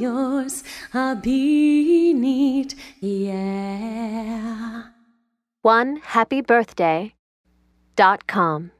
yours. I'll be neat, yeah. One happy birthday dot com.